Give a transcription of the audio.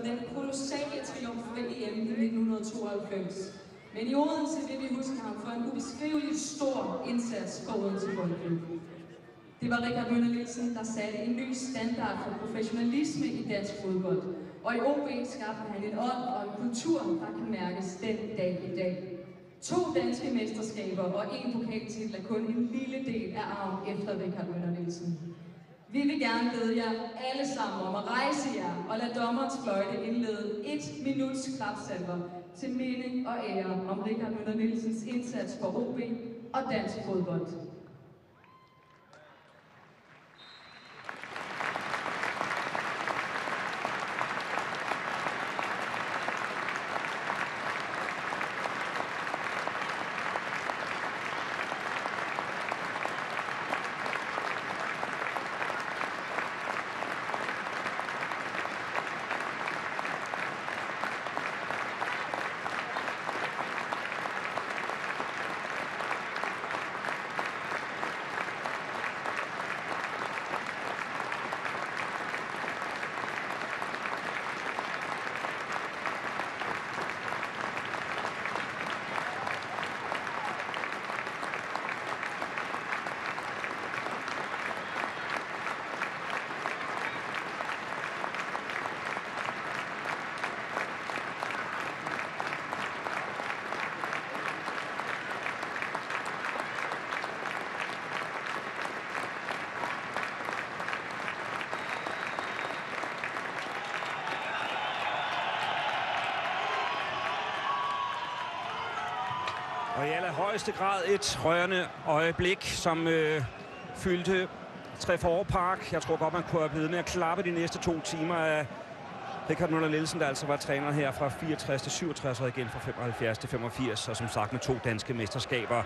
for den kolossale triumf ved EM i 1992. Men i Odense vil vi huske ham for en ubeskrivelig stor indsats for Odense Boldklub. Det var Richard Møller Nielsen, der satte en ny standard for professionalisme i dansk fodbold. Og i OB skabte han en ånd og en kultur, der kan mærkes den dag i dag. To danske mesterskaber og en pokaltitel er kun en lille del af arven efter Richard Møller Nielsen. Vi vil gerne bede jer alle sammen om at rejse jer og lade dommerens fløjte indlede et minuts klapsalver til minde og ære om Richard Møller Nielsens indsats for OB og dansk fodbold. Og i allerhøjeste grad et rørende øjeblik, som øh, fyldte Trefor Park. Jeg tror godt, man kunne have blevet med at klappe de næste to timer af Richard Møller Nielsen, der altså var træner her fra 64 til 67 og igen fra 75 til 85, og som sagt med to danske mesterskaber.